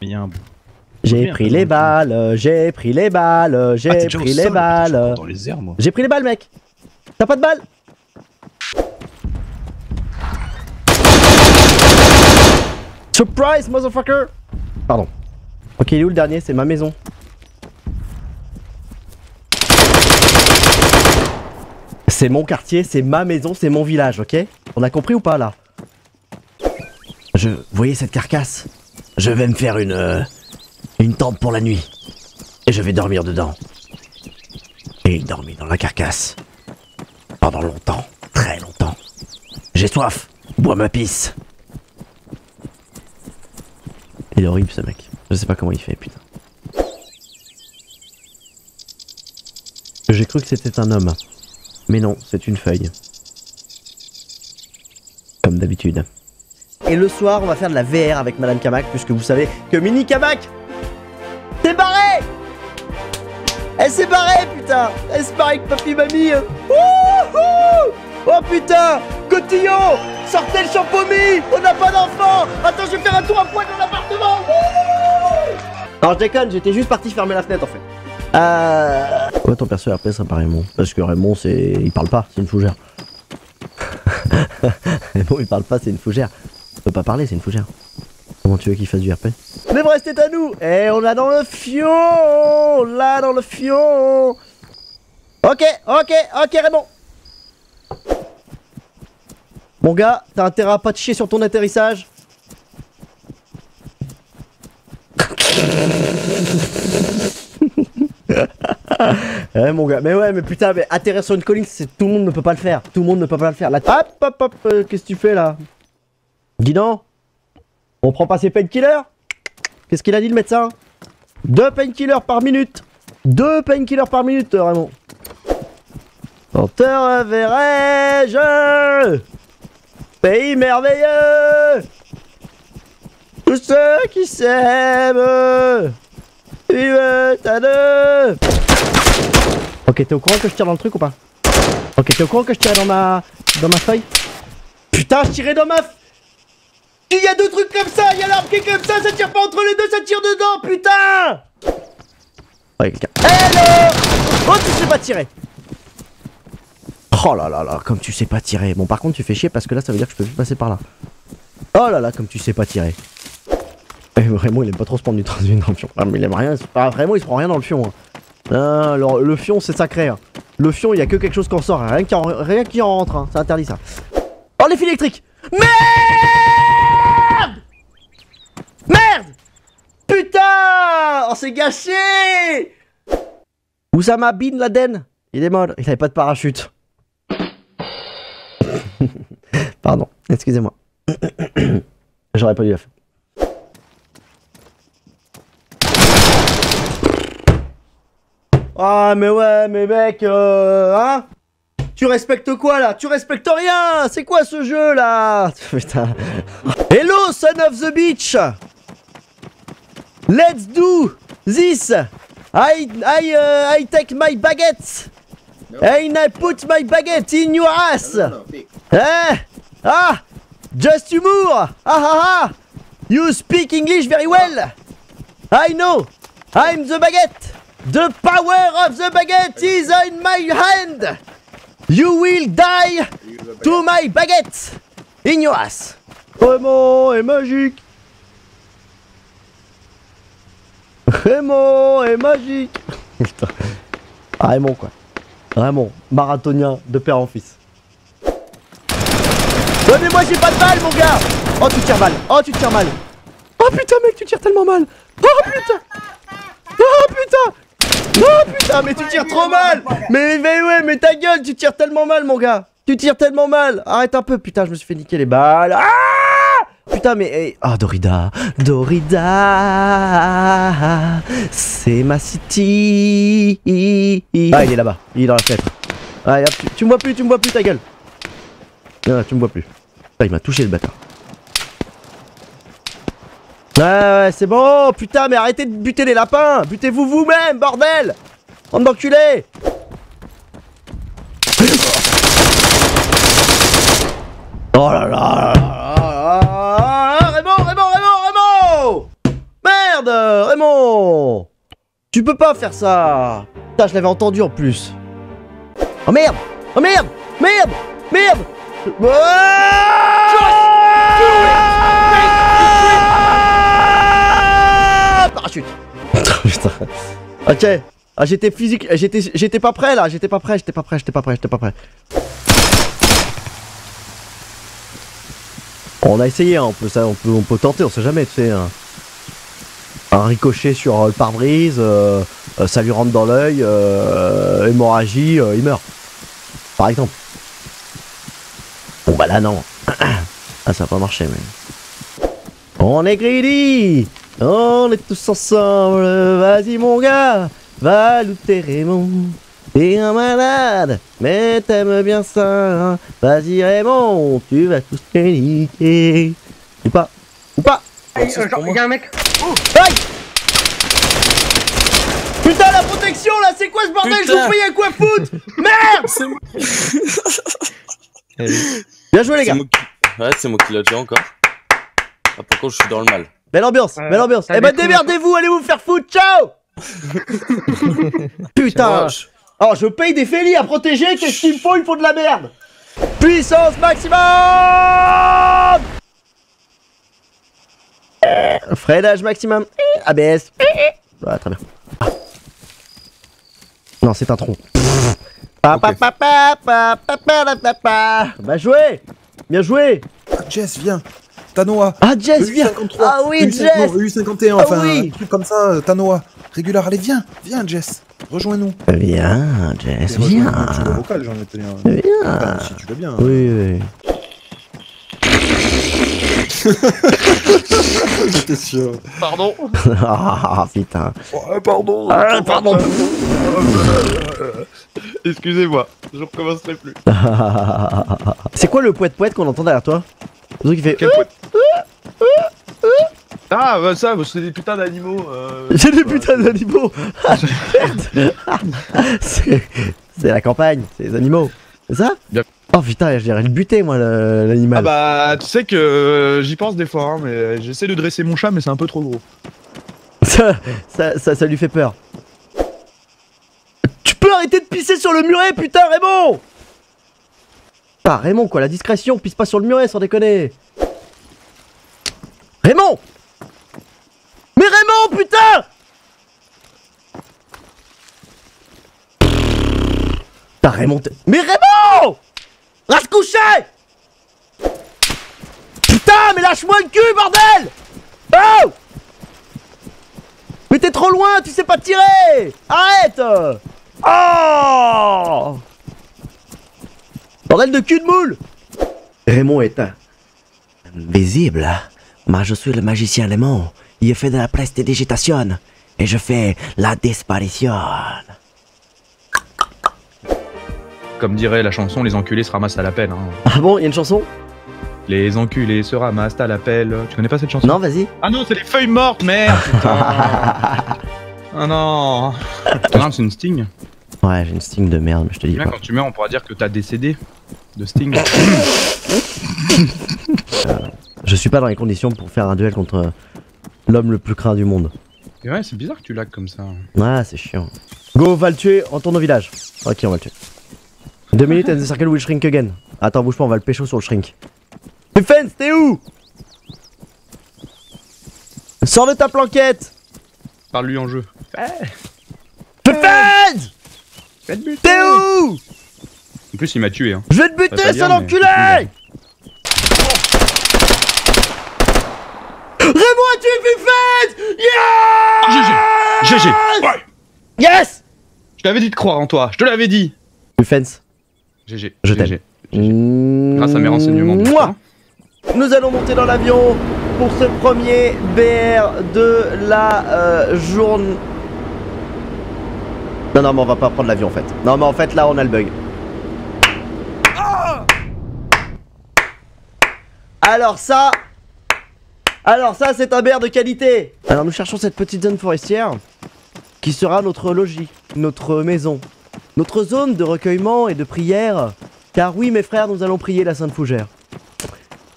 Il y a un J'ai pris les balles, j'ai pris les balles, j'ai Ah, pris les balles. Dans les airs, moi. J'ai pris les balles, mec. T'as pas de balles Surprise, motherfucker Pardon. Ok, il est où le dernier? C'est ma maison. C'est mon quartier, c'est ma maison, c'est mon village, ok? On a compris ou pas là? Je... Vous voyez cette carcasse Je vais me faire une... euh, une tente pour la nuit. Et je vais dormir dedans. Et il dormit dans la carcasse. Pendant longtemps, très longtemps. J'ai soif, bois ma pisse. Il est horrible ce mec. Je sais pas comment il fait, putain. J'ai cru que c'était un homme. Mais non, c'est une feuille. Comme d'habitude. Et le soir, on va faire de la VR avec Madame Kamak, puisque vous savez que Mini Kamak s'est barrée Elle s'est barrée, putain! Elle s'est barrée avec papy mamie. Wouhou! Oh putain! Cotillon! Sortez le champomis On n'a pas d'enfant! Attends, je vais faire un tour à poil dans l'appartement! Alors je déconne, j'étais juste parti fermer la fenêtre en fait. Euh... Ouais, ton perso RP, paraît Raymond. Parce que Raymond, c'est... Il parle pas, c'est une fougère. Raymond, il parle pas, c'est une fougère. Pas parler, c'est une fougère. Comment tu veux qu'il fasse du RP L'Everest est à nous! Et on l'a dans le fion! On l'a dans le fion! Ok, ok, ok Raymond! Mon gars, t'as intérêt à pas te chier sur ton atterrissage? Ouais mon gars, mais ouais mais putain mais atterrir sur une colline tout le monde ne peut pas le faire. Tout le monde ne peut pas le faire. Là, hop hop hop euh, qu'est-ce que tu fais là? Dis donc On prend pas ses painkillers? Qu'est-ce qu'il a dit le médecin? Deux painkillers par minute. Deux painkillers par minute Raymond. On te reverrai-je? Pays merveilleux! Tous ceux qui s'aiment Vive ta deux! Ok, t'es au courant que je tire dans le truc ou pas? Ok, t'es au courant que je tirais dans ma... dans ma feuille? Putain, je tirais dans ma... Il y a deux trucs comme ça, il y a l'arbre qui est comme ça, ça tire pas entre les deux, ça tire dedans, putain Ouais, quelqu'un... Hello Oh, tu sais pas tirer Oh là là là, comme tu sais pas tirer. Bon, par contre, tu fais chier parce que là, ça veut dire que je peux plus passer par là. Oh là là, comme tu sais pas tirer. Eh, vraiment, il aime pas trop se prendre du transvine dans le fion. Ah, mais il aime rien. pas- Vraiment, il se prend rien dans le fion. hein. Ah, alors, le fion, c'est sacré. hein. Le fion, il y a que quelque chose qui en sort. hein. Rien qui en, rien qui en rentre. hein. C'est interdit, ça. Oh, les fils électriques Merde Merde Putain Oh, c'est gâché Oussama Bin Laden Il est mort. Il avait pas de parachute. Pardon, excusez-moi. J'aurais pas dû la faire. Ah mais ouais mais mec euh, hein? Tu respectes quoi là? Tu respectes rien C'est quoi ce jeu là? Putain Hello son of the beach Let's do this I I uh, I take my baguette and I put my baguette in your ass. Eh? Ah Just humor Ah ah ah You speak English very well. I know. I'm the baguette. The power of the baguette is in my hand. You will die to my baguette In your ass. Raymond est magique Raymond est magique. Putain. Raymond quoi. Raymond, marathonien de père en fils. Ouais mais moi j'ai pas de balle mon gars. Oh tu tires mal. Oh tu tires mal. Oh putain mec tu tires tellement mal. Oh putain. Oh putain. Oh putain mais tu tires trop mal. Mais mais ouais mais ta gueule tu tires tellement mal mon gars. Tu tires tellement mal. Arrête un peu putain je me suis fait niquer les balles. Ah Putain mais Ah Dorida. Dorida. C'est ma city. Ah il est là-bas. Il est dans la fenêtre. Hop tu, me vois plus tu me vois plus ta gueule. Non tu me vois plus. Il m'a touché le bâtard. Ouais ouais c'est bon. Putain mais arrêtez de buter les lapins. Butez-vous vous-même bordel. Bande d'enculés. Oh là là merde Raymond Tu peux pas faire ça Putain, je l'avais entendu en plus. Oh merde Oh merde Merde Merde Parachute. Ok. Ah, j'étais physique, j'étais j'étais pas prêt là, j'étais pas prêt, j'étais pas prêt, j'étais pas prêt, j'étais pas prêt. On a essayé, hein, on, peut, ça, on, peut, on peut tenter, on sait jamais, tu sais. Un, un ricochet sur euh, le pare-brise, euh, euh, ça lui rentre dans l'œil, euh, hémorragie, euh, il meurt. Par exemple. Bon bah là non. Ah ça va pas marcher mais. On est greedy On est tous ensemble Vas-y mon gars Va looter Raymond T'es un malade Mais t'aimes bien ça hein. Vas-y Raymond Tu vas tous te niquer Ou pas Ou pas Hey, euh, genre, y'a un mec. Aïe Putain la protection là c'est quoi ce bordel? Je vous prie à quoi foutre? Merde moi. Bien joué les gars qui- Ouais, c'est moi qui l'a déjà encore. Ah, par contre, je suis dans le mal. Belle ambiance, Euh, belle ambiance. Eh bah coups, démerdez-vous, allez vous faire foutre, ciao Putain. Oh, je paye des félis à protéger, qu'est-ce qu'il me faut? Il faut de la merde Puissance maximum Freinage maximum. ABS. Voilà, très bien. Non, c'est un tronc. Pa, pa, Ok. pa, pa, pa, pa, pa, la, pa, pa. Bah joué Bien joué Ah, Jess, viens. Tanoa. Ah, Jess, viens EU53. Ah oui, EU50, Jess non, EU51, Ah enfin, oui. un truc comme ça, euh, Tanoa. Régular, allez, viens. Viens, Jess. Rejoins-nous. Viens, Jess, viens vocal, j'en. Viens Enfin, si tu veux bien. Oui, oui. J'étais sûr. Pardon Ah, putain. Oh, pardon. Ah, pardon. Excusez-moi, je recommencerai plus. C'est quoi le poète-poète qu'on entend derrière toi? Le truc qui fait... Quel poète? Ah, bah ça, bah, c'est des putains d'animaux. euh, J'ai des putains d'animaux Ah, merde C'est c'est la campagne, c'est les animaux. C'est ça? Bien. Oh putain, je dirais le buter moi, le- Ah l'animal. bah, tu sais que euh, j'y pense des fois, hein, mais j'essaie de dresser mon chat, mais c'est un peu trop gros. Ça, ça, ça, ça lui fait peur. Tu peux arrêter de pisser sur le muret, putain, Raymond Ah, Raymond, quoi, la discrétion, pisse pas sur le muret, sans déconner. Raymond Mais Raymond, putain Putain, Raymond, Mais Raymond Va coucher Putain, mais lâche-moi le cul, bordel Oh mais t'es trop loin, tu sais pas tirer Arrête Oh Bordel de cul de moule Raymond est un... Visible. Moi je suis le magicien Raymond. Il fait de la prestidigitation. Et je fais la disparition. Comme dirait la chanson, les enculés se ramassent à l'appel. Hein. Ah bon, il y a une chanson? Les enculés se ramassent à l'appel. Tu connais pas cette chanson? Non, vas-y. Ah non, c'est les feuilles mortes, merde putain. Ah non Non, c'est une Sting. Ouais, j'ai une sting de merde, mais je te dis Là, pas. quand tu meurs, on pourra dire que t'as décédé de Sting. Je suis pas dans les conditions pour faire un duel contre l'homme le plus craint du monde. Et ouais, c'est bizarre que tu lags comme ça. Ah, c'est chiant. Go, va le tuer, on tourne au village. Ok, on va le tuer. Deux minutes and the circle will shrink again. Attends, bouge pas, on va le pécho sur le shrink. Defense, t'es où? Sors de ta planquette! Parle-lui en jeu. Defense T'es où? En plus, il m'a tué. Hein. Je vais te buter, bien, sale mais- enculé! a tué Fifette Yeah GG Ouais. Yes! Je t'avais dit de croire en toi, je te l'avais dit. Defense. GG. Je GG. Grâce à mes renseignements. sûr. Nous allons monter dans l'avion pour ce premier BR de la euh, journée. Non, non, mais on va pas prendre l'avion en fait. Non, mais en fait, là, on a le bug. Alors ça... Alors ça, c'est un BR de qualité Alors nous cherchons cette petite zone forestière qui sera notre logis, notre maison, notre zone de recueillement et de prière. Car oui, mes frères, nous allons prier la Sainte Fougère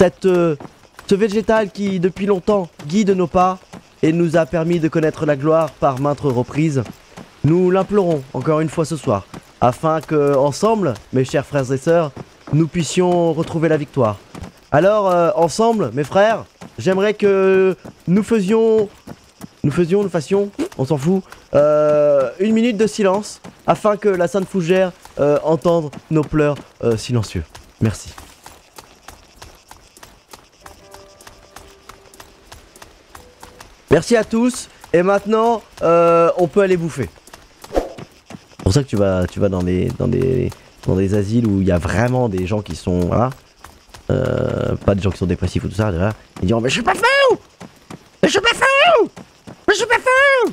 cette, euh, ce végétal qui, depuis longtemps, guide nos pas, et nous a permis de connaître la gloire par maintes reprises. Nous l'implorons encore une fois ce soir, afin que, ensemble, mes chers frères et sœurs, nous puissions retrouver la victoire. Alors, euh, ensemble, mes frères, j'aimerais que nous faisions, nous faisions, nous fassions, on s'en fout, euh, une minute de silence, afin que la Sainte Fougère euh, entende nos pleurs euh, silencieux. Merci. Merci à tous. Et maintenant, euh, on peut aller bouffer. C'est pour ça que tu vas, tu vas dans des, dans des, dans des asiles où il y a vraiment des gens qui sont, voilà, pas des gens qui sont dépressifs ou tout ça. Ils diront mais je suis pas fou, mais je suis pas fou, mais je suis pas fou.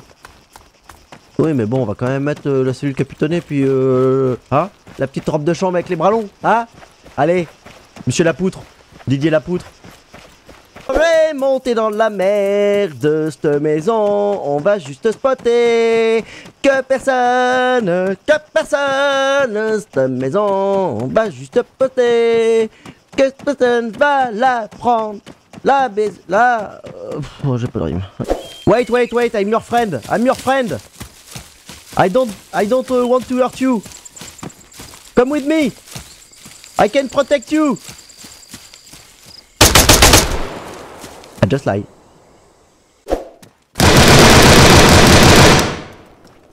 Oui, mais bon, on va quand même mettre euh, la cellule capitonnée puis, euh, hein, la petite robe de chambre avec les bras longs, hein? Allez, Monsieur Lapoutre, Didier Lapoutre. On monter dans la mer de cette maison, on va juste spotter que personne, que personne, cette maison, on va juste spotter que personne va la prendre, la baise, la... euh, oh, j'ai pas de rime. Wait, wait, wait, I'm your friend, I'm your friend. I don't, I don't uh, want to hurt you. Come with me. I can protect you. I just lie.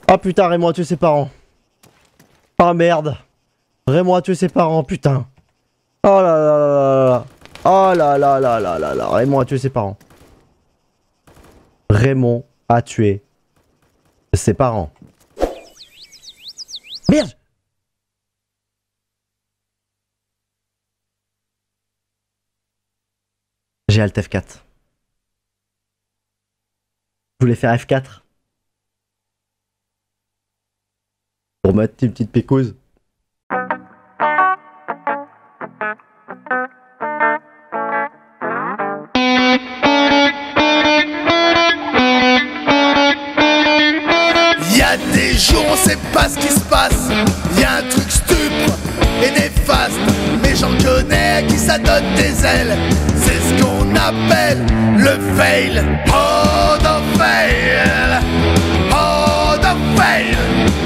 Oh putain, Raymond a tué ses parents. Oh merde. Raymond a tué ses parents, putain. Oh là là là là. Oh là là là là là là. Raymond a tué ses parents. Raymond a tué ses parents. J'ai Alt F4. Je voulais faire F4. Pour mettre une petite pécose. Y a des jours on sait pas ce qui se passe ça donne des ailes. C'est ce qu'on appelle le fail. Oh the fail. Oh the fail